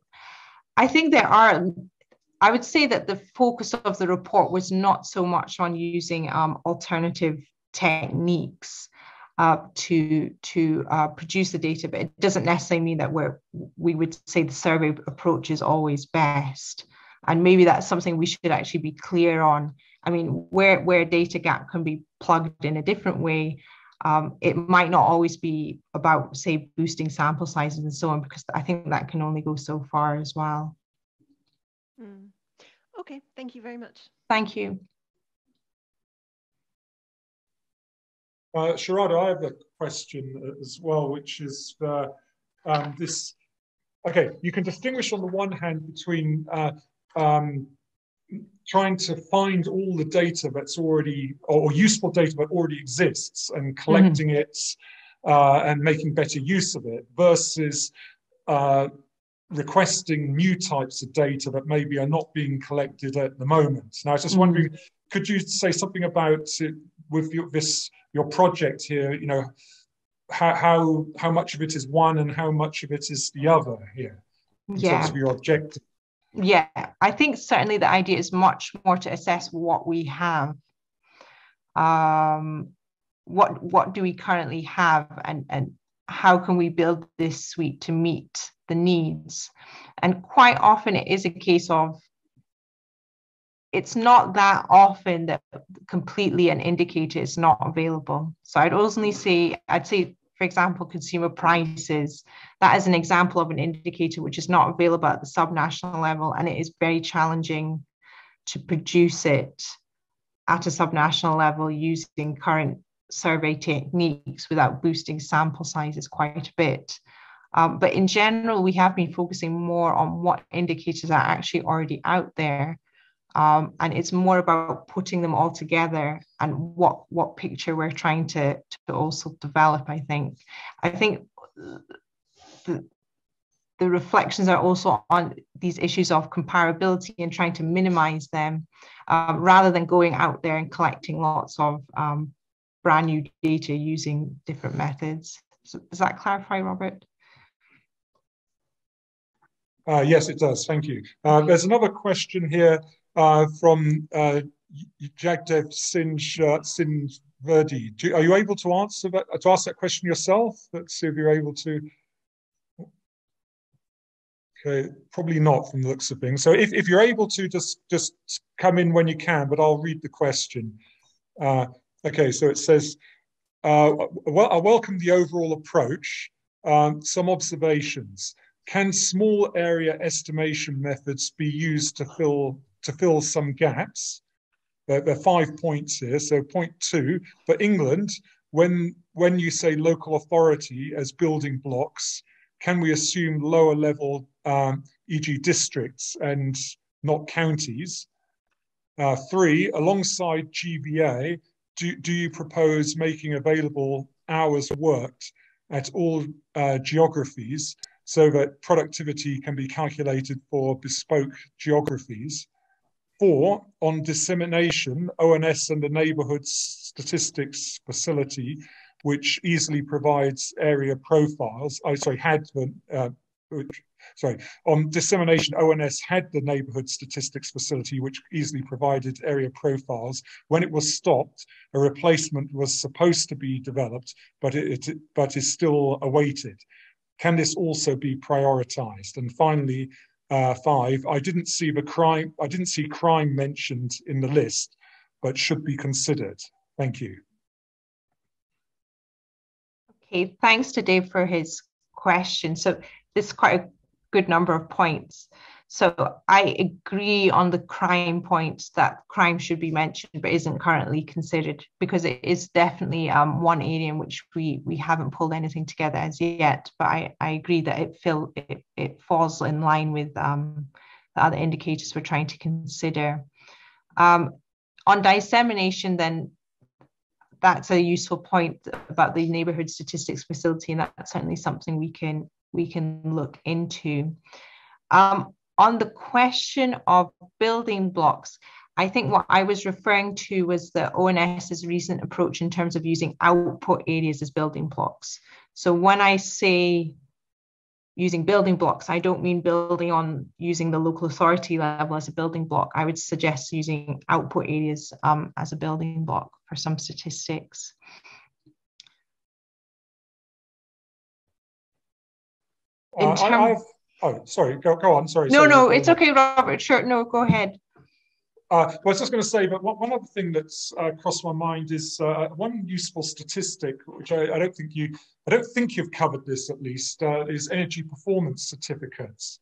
i think there are I would say that the focus of the report was not so much on using um, alternative techniques uh, to to uh, produce the data, but it doesn't necessarily mean that we're we would say the survey approach is always best. And maybe that's something we should actually be clear on. I mean, where where data gap can be plugged in a different way, um, it might not always be about say boosting sample sizes and so on, because I think that can only go so far as well. Mm. Okay, thank you very much. Thank you. Uh, Sharada, I have a question as well, which is uh, um, this. Okay, you can distinguish on the one hand between uh, um, trying to find all the data that's already, or, useful data that already exists and collecting mm -hmm. it uh, and making better use of it versus uh, requesting new types of data that maybe are not being collected at the moment. Now, I was just mm. wondering, could you say something about it with your, this your project here? You know, how how how much of it is one and how much of it is the other here in yeah. terms of your objective? Yeah, I think certainly the idea is much more to assess what we have. Um, what what do we currently have, and and how can we build this suite to meet the needs. And quite often it is a case of it's not that often that completely an indicator is not available. So I'd only say, I'd say, for example, consumer prices, that is an example of an indicator which is not available at the subnational level, and it is very challenging to produce it at a subnational level using current survey techniques without boosting sample sizes quite a bit. Um, but in general, we have been focusing more on what indicators are actually already out there. Um, and it's more about putting them all together and what what picture we're trying to, to also develop, I think. I think the, the reflections are also on these issues of comparability and trying to minimize them um, rather than going out there and collecting lots of um, brand new data using different methods. does that clarify, Robert? Uh, yes, it does. Thank you. Uh, there's another question here uh, from uh, Jagdev Sinj uh, Sinverdi. Do, are you able to answer that? To ask that question yourself? Let's see if you're able to. Okay, probably not from the looks of things. So if, if you're able to just just come in when you can, but I'll read the question. Okay, so it says, uh, well, I welcome the overall approach. Um, some observations. Can small area estimation methods be used to fill to fill some gaps? There, there are five points here. So point two, for England, when when you say local authority as building blocks, can we assume lower level, um, e.g. districts and not counties? Uh, three, alongside GVA, do, do you propose making available hours worked at all uh, geographies so that productivity can be calculated for bespoke geographies? Four, on dissemination, ONS and the Neighbourhood Statistics Facility which easily provides area profiles. Oh, sorry, had the, uh, sorry, on dissemination, ONS had the neighborhood statistics facility, which easily provided area profiles. When it was stopped, a replacement was supposed to be developed, but it, it but is still awaited. Can this also be prioritized? And finally, uh, five, I didn't see the crime, I didn't see crime mentioned in the list, but should be considered. Thank you. Okay, thanks to Dave for his question. So this is quite a good number of points. So I agree on the crime points that crime should be mentioned, but isn't currently considered because it is definitely um, one area in which we we haven't pulled anything together as yet. But I, I agree that it feel it, it falls in line with um, the other indicators we're trying to consider. Um, on dissemination, then that's a useful point about the neighborhood statistics facility, and that's certainly something we can we can look into. Um, on the question of building blocks, I think what I was referring to was the ONS's recent approach in terms of using output areas as building blocks. So when I say using building blocks, I don't mean building on using the local authority level as a building block. I would suggest using output areas um, as a building block for some statistics. Uh, I, oh, sorry, go, go on, sorry. No, sorry, no, it's okay, Robert, sure, no, go ahead. Uh, well, I was just going to say, but one other thing that's uh, crossed my mind is uh, one useful statistic, which I, I, don't think you, I don't think you've covered this at least, uh, is energy performance certificates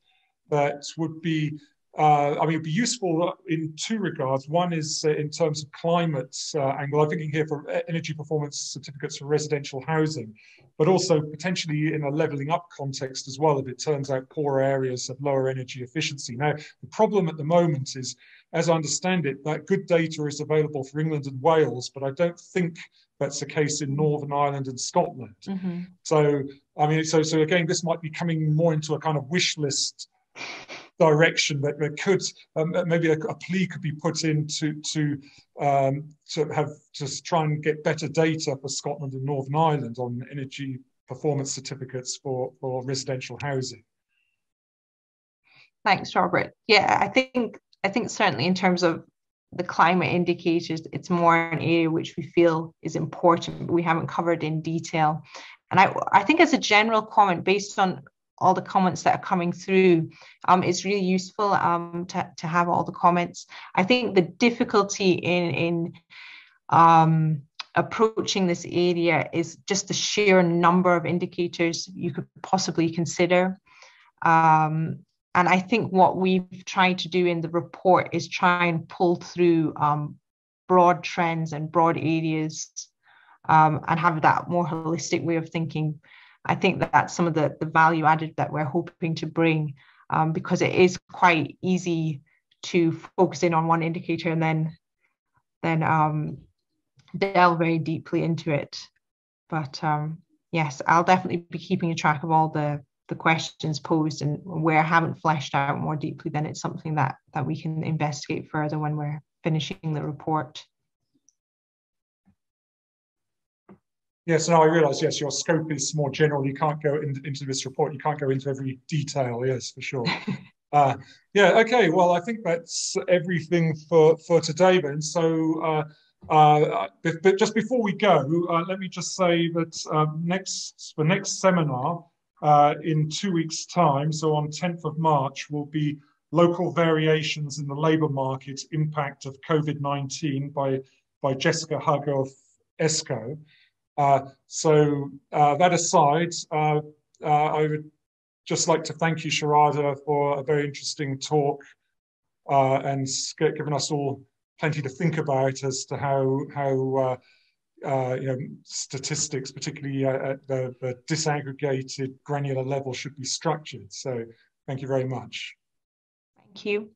that would be, uh, I mean, it'd be useful in two regards. One is uh, in terms of climate angle. I'm thinking here for energy performance certificates for residential housing, but also potentially in a leveling up context as well, if it turns out poorer areas have lower energy efficiency. Now, the problem at the moment is as I understand it, that good data is available for England and Wales, but I don't think that's the case in Northern Ireland and Scotland. Mm-hmm. So, I mean, so so again, this might be coming more into a kind of wish list direction that, that could um, maybe a, a, plea could be put in to to um, to have to try and get better data for Scotland and Northern Ireland on energy performance certificates for for residential housing. Thanks, Robert. Yeah, I think I think certainly in terms of the climate indicators, it's more an area which we feel is important, but we haven't covered in detail. And I, I think as a general comment, based on all the comments that are coming through, um, it's really useful um, to, to have all the comments. I think the difficulty in, in um, approaching this area is just the sheer number of indicators you could possibly consider. Um, and I think what we've tried to do in the report is try and pull through um, broad trends and broad areas um, and have that more holistic way of thinking. I think that that's some of the, the value added that we're hoping to bring um, because it is quite easy to focus in on one indicator and then then um, delve very deeply into it. But um, yes, I'll definitely be keeping a track of all the the questions posed and where I haven't fleshed out more deeply, then it's something that that we can investigate further when we're finishing the report. Yes, and I realise, yes, your scope is more general. You can't go in, into this report. You can't go into every detail, yes, for sure. [LAUGHS] uh, yeah, okay, well, I think that's everything for, for today then. So, uh, uh, but just before we go, uh, let me just say that um, next the next seminar uh, in two weeks' time, so on 10th of March, will be local variations in the labour market impact of COVID-19 by, by Jessica Hugg of ESCoE. Uh, so uh, that aside, uh, I would just like to thank you, Sharada, for a very interesting talk and giving us all plenty to think about as to how how uh, you know statistics, particularly at the, the disaggregated granular level, should be structured. So thank you very much. Thank you.